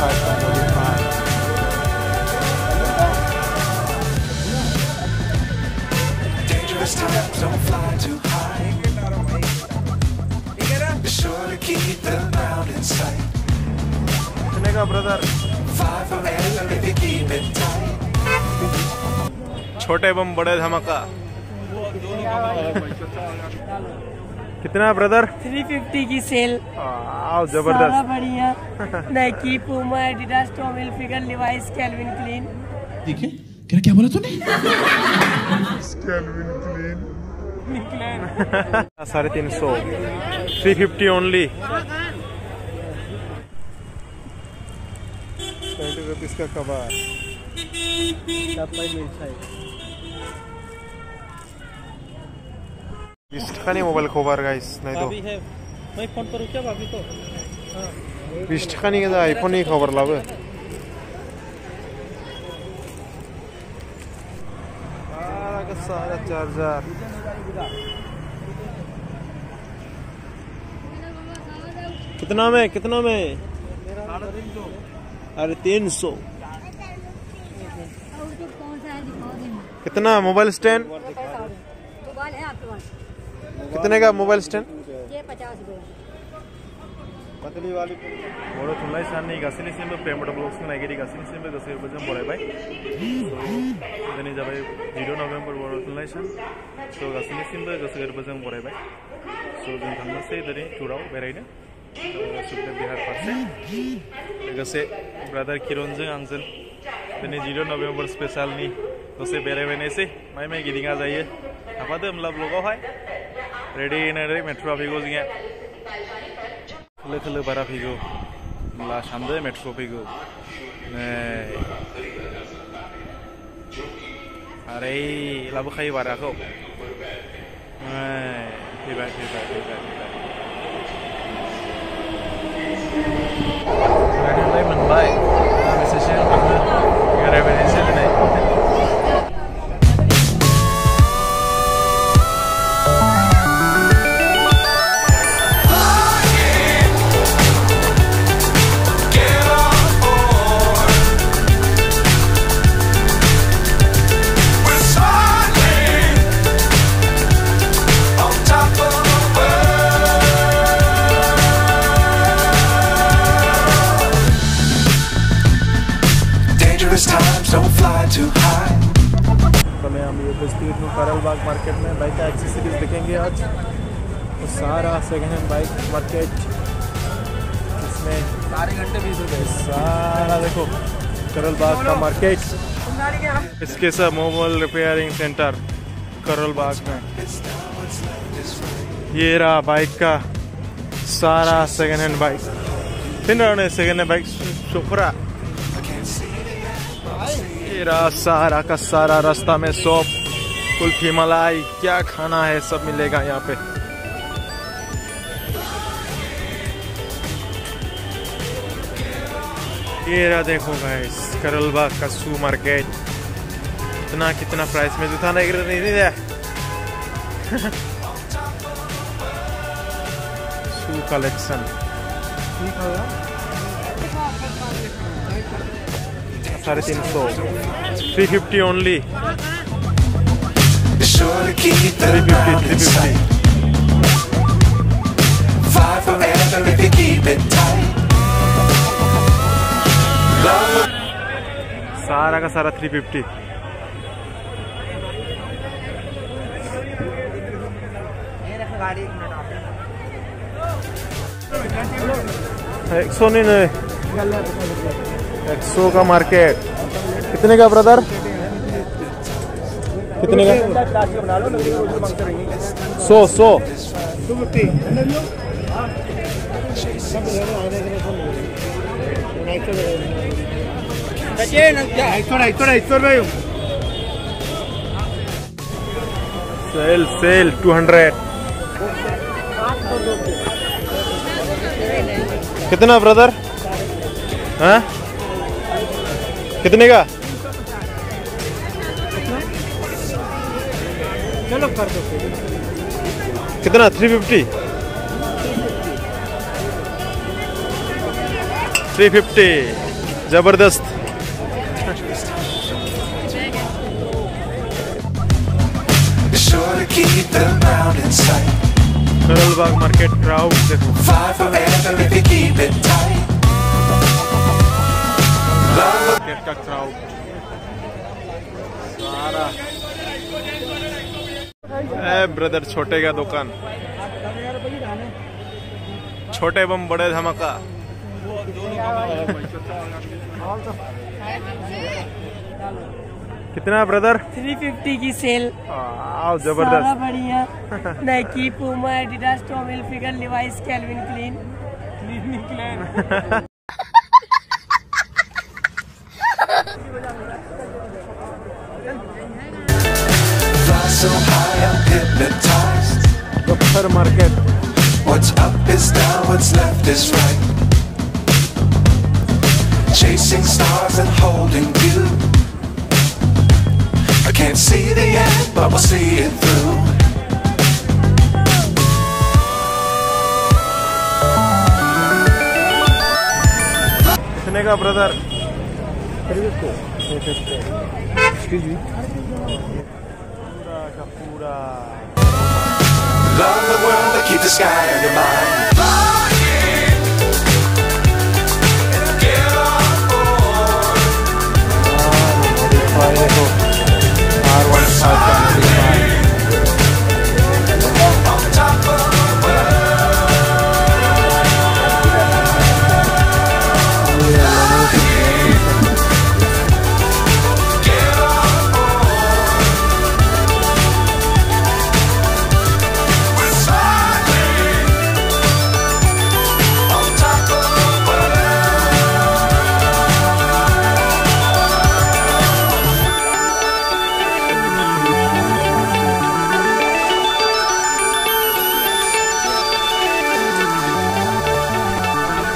modified का modified Dangerous times don't fly too high. Be sure to keep the ground in sight. का brother. छोटे बम बड़े धमाका कितना ब्रदर 350 की सेल। आओ ज़बरदस्त। बढ़िया। Nike Puma Adidas Tommy Hilfiger Levi's Calvin Klein देखे क्या क्या बोला तूने? साढ़े तीन सौ। Three fifty only twenty rupees का कबार इसका नहीं मोबाइल खो खोबर गाइस नहीं तो। मैं फ़ोन पर क्या भाभी तो बीस टका नहीं कहता आईफोन ही खबर लाभ सारा का सारा चार्जर कितना में कितना में? अरे तीन सौ। कितना? मोबाइल स्टैंड कितने का मोबाइल स्टैंड? ये पचास रुपये बड़ो थुनलाय साननि गासैनिसिमबो प्रेम ब्लग्सनि नायगिरि गासैनिसिमबो गोसो गोरबोजों बरायबाय दिनै जाबाय जिद' नभेम्बर बर' थुनलाइ सान स' गासैनिसिमबो गोसो गोरबोजों बरायबाय स' जों टुराव बेरायनो सुखदेब बिहार फारसे लोगोसे ब्रादार किरनजों आंजों दिनै जिद' नभेम्बर स्पेशालनि दसे गिदिङा जायो होमब्ला ब्लगावहाय रेडि होनानै मेट्र'आ फैगौ जोंनिया खोलो खोलो बारा फैगौ होमब्ला सानदो मेट्र' फैगौ नै आरे लाबोखायो बाराखौ नै फैबाय फैबाय फैबाय फैबाय बेरायनानै मोनबाय बेसेसो थाङो बेरायबायनोसै दिनै समय हम ये हूँ करल बाग मार्केट में बाइक का एक्सेसरीज देखेंगे आज। तो सारा सेकेंड हैंड बाइक मार्केट इसमें सारे घंटे बीस रुपए सारा देखो करल बाग का मार्केट इसके सब मोबाइल रिपेयरिंग सेंटर करल बाग में। ये रहा बाइक का सारा second hand bike second hand bike शोफरा रहा सारा का सारा रास्ता में शॉप कुल्फी मलाई, क्या खाना है? सब मिलेगा यहाँ पे। ये देखो गाइस करलबाग का सू मार्केट इतना कितना प्राइस में जूता नहीं नहीं नहीं दे शू कलेक्शन साढ़े तीन सौ। Three fifty only three fifty three fifty सारा का सारा थ्री फिफ्टी एक सौ नहीं नहीं सौ का मार्केट कितने का ब्रदर कितने का? सौ सौ. सेल सेल टू हंड्रेड कितना ब्रदर हाँ? कितने का? चलो कर दो। कितना? थ्री फिफ्टी थ्री फिफ्टी ज़बरदस्त। keep. Karol Bagh market crowd देखो। का क्राउड सारा। ए ब्रदर छोटे का दुकान। छोटे बम बड़े धमाका। कितना ब्रदर 350 की सेल। आओ ज़बरदस्त। बढ़िया। Nike Puma Adidas Tommy Hilfiger Levi's Calvin Klein fly outside of What's up is down, what's left is right. Chasing stars and holding you. I can't see the end, but we'll see it through. Brother. Excuse me. Pura, pura. Love the world, but keep the sky on your mind.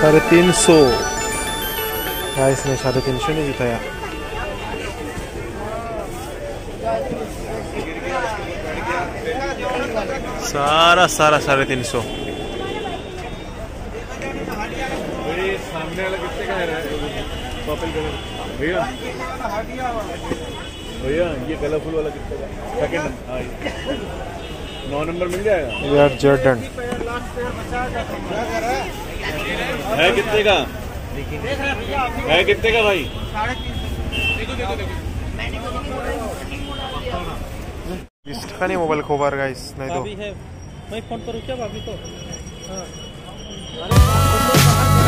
साढ़े तीन सौ। Guys ने साढ़े तीन सौ नहीं जिताया। सारा सारा साढ़े तीन सौ। भैया भैया ये कलरफुल वाला कितने का सेकंड नौ नंबर मिल जाएगा? यार जॉर्डन। है कितने का? है कितने का भाई? इसका नहीं मोबाइल खोबार गाइस नहीं तो। है। मैं फ़ोन करूँ क्या भाभी को?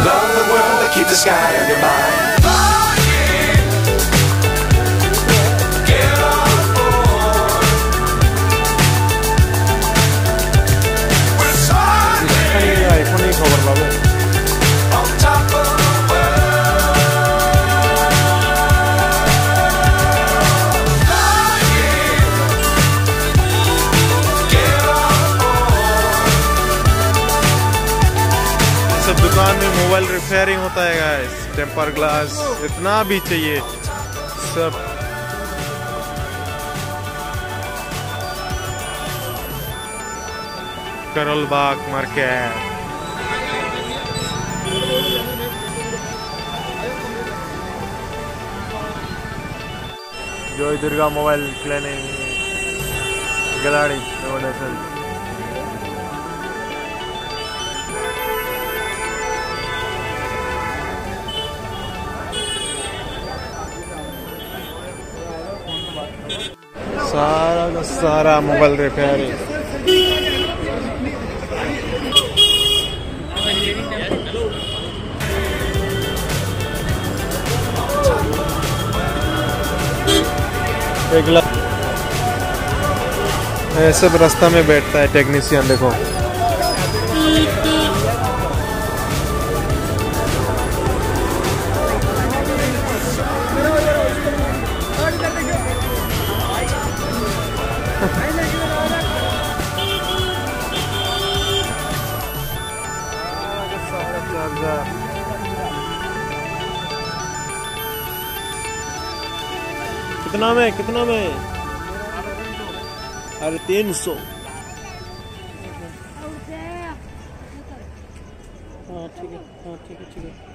Love the world, keep the sky on your mind. दुकान में मोबाइल रिपेयरिंग होता है गाइस टेम्पर ग्लास इतना भी चाहिए। सब। करोल बाग मार्केट जय दुर्गा मोबाइल क्लिनिक गलाड़ी सारा का सारा मोबाइल रिपेयर ऐसे रास्ता में बैठता है टेक्नीशियन देखो। कितना में कितना में? अरे तीन सौ। हाँ ठीक है हाँ ठीक है ठीक है।